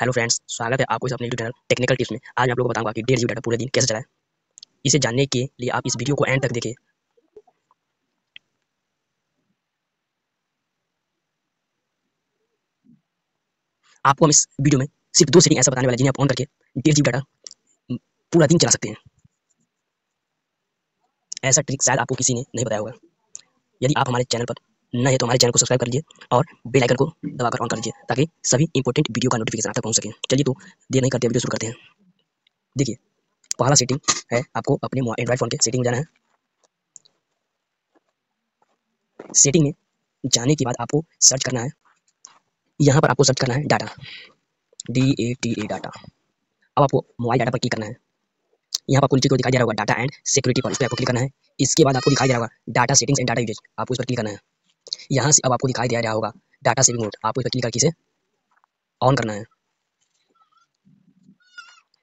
Hello friends स्वागत है आपको इस अपने यूट्यूब चैनल टेक्निकल टिप्स में। आज आप लोगों को बताऊँगा कि डेढ़ जी डाटा पूरे दिन कैसे चलाएँ। इसे जानने के लिए आप इस वीडियो को एंड तक देखिए आपको हम इस वीडियो में सिर्फ़ दो सेटिंग ऐसा बताने वाले जिन्हें आप ऑन करके डेढ़ जी डाटा पूरा दिन चला सकते हैं। ऐसा ट्रिक शायद आपको किसी ने नहीं बताया होगा। यदि आप हमारे चैनल पर न है तो हमारे चैनल को सब्सक्राइब कर लीजिए और बेल आइकन को दबाकर ऑन कर लीजिए ताकि सभी इंपॉर्टेंट वीडियो का नोटिफिकेशन आप तक पहुँच। सके चलिए तो देर नहीं करते वीडियो शुरू करते हैं। देखिए, पहला सेटिंग है आपको अपने एंड्रॉइड फ़ोन के सेटिंग में जाना है। सेटिंग में जाने के बाद आपको सर्च करना है। यहाँ पर आपको सर्च करना है data D A T A data अब आपको मोबाइल डाटा पर क्लिक करना है। यहाँ पर आपको नीचे को दिखाई दे रहा होगा डाटा एंड सिक्योरिटी पर। इस पर आपको क्लिक करना है। इसके बाद आपको दिखाई दे रहा होगा data settings and data usage आपको इस पर क्लिक करना है। यहाँ से अब आपको दिखाई दे रहा होगा। डाटा सेविंग मोड आपको इस पर क्लिक करके इसे ऑन करना है।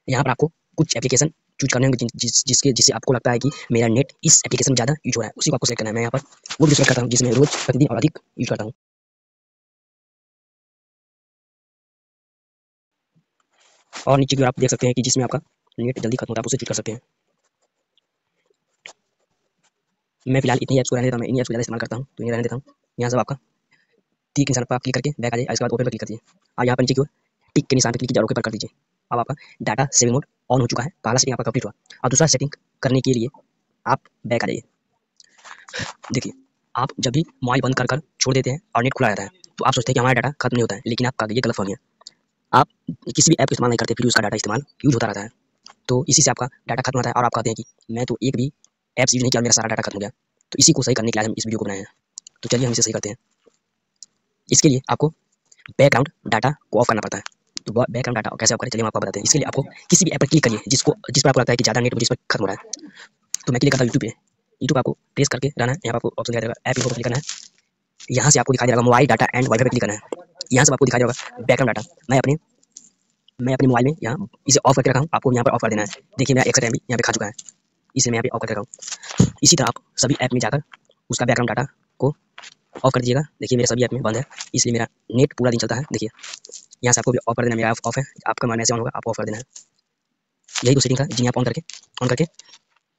यहाँ पर आपको कुछ एप्लीकेशन चूज़ करने होंगे जिस, जिसके, जिससे आपको लगता है कि मेरा नेट इस एप्लीकेशन में ज़्यादा यूज़ हो रहा है, उसी को आपको सेलेक्ट करना है। मैं यहाँ पर वो यूज़ करता हूँ, जिसमें रोज प्रतिदिन और अधिक यूज़ करता हूँ। और नीचे की आप देख सकते हैं कि जिसमें आपका नेट जल्दी खत्म होता है, आप उसे चूज़ कर सकते हैं। मैं फ़िलहाल इतनी ऐप्स को रहने देता हूँ इन ऐप्स को ज़्यादा इस्तेमाल करता हूँ तो ये रहने देता हूँ। यहाँ सब आपका टिक निशान पर आप क्लिक करके बैक आ जाए इसके बाद ओपन पर क्लिक कर दीजिए। और यहाँ पर नीचे की ओर टिक के निशान पर क्लिक कीजिए ओके पर कर दीजिए। अब आपका डाटा सेविंग मोड ऑन हो चुका है, पहला सेटिंग आपका कंप्लीट हुआ। और दूसरा सेटिंग करने के लिए आप बैक आ जाइए। देखिए, आप जब भी मोबाइल बंद कर कर छोड़ देते हैं और नेट खुला रहता है तो आप सोचते हैं कि हमारा डाटा खत्म नहीं होता है, लेकिन आपका ये गलत फहमी है आप किसी भी ऐप इस्तेमाल नहीं करते, फिर उसका डाटा इस्तेमाल यूज़ होता रहता है। तो इसी से आपका डाटा खत्म होता है और आप कहते हैं कि मैं तो एक भी ऐप्स यूज़ नहीं किया मेरा सारा डाटा खत्म हो गया। तो इसी को सही करने के लिए हम इस वीडियो को बनाए हैं। तो चलिए हम इसे सही करते हैं। इसके लिए आपको बैकग्राउंड डाटा को ऑफ़ करना पड़ता है। तो बैकग्राउंड डाटा कैसे ऑफ़ करें? चलिए हम आपको बताते हैं। इसके लिए आपको किसी भी ऐप पर क्लिक करिए, जिसको, जिस पर आपको लगता है कि ज़्यादा नेट जिस पर खत्म हो रहा है। तो मैं क्लिक करता हूँ यूट्यूब पे। यूट्यूब आपको प्रेस करके रहना है। यहाँ आपको ऑप्शन दिखाई देगा। ऐप पर क्लिक करना है। यहाँ से आपको दिखाई देगा मोबाइल डाटा एंड वाईफाई पर क्लिक करना है। यहाँ से आपको दिखाई देगा बैकग्राउंड डाटा मैं अपने मैं अपने मोबाइल में यहाँ इसे ऑफ़ करके रखा हूँ। आपको यहाँ पर ऑफ़ कर देना है। देखिए मेरा एक्स्ट्रा एम यहाँ पे खा चुका है। इसे मैं यहाँ पे ऑफ़ करके रहा हूँ। इसी तरह आप सभी ऐप में जाकर उसका बैकग्राउंड डाटा को ऑफ़ कर दीजिएगा। देखिए, मेरे सभी ऐप में बंद है। इसलिए मेरा नेट पूरा दिन चलता है। देखिए, यहाँ से आपको भी ऑफ़ कर देना मेरा ऑफ़ है। आपका मन ऐसे ऑन होगा आप ऑफ़ कर देना है। यही कुछ था जिन्हें आप ऑन करके ऑन करके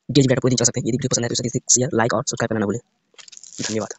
डेज़ डाटा पूरे दिन चल सकते हैं। यदि वीडियो पसंद है तो शेयर लाइक और सब्सक्राइब करना बोले धन्यवाद।